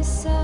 I saw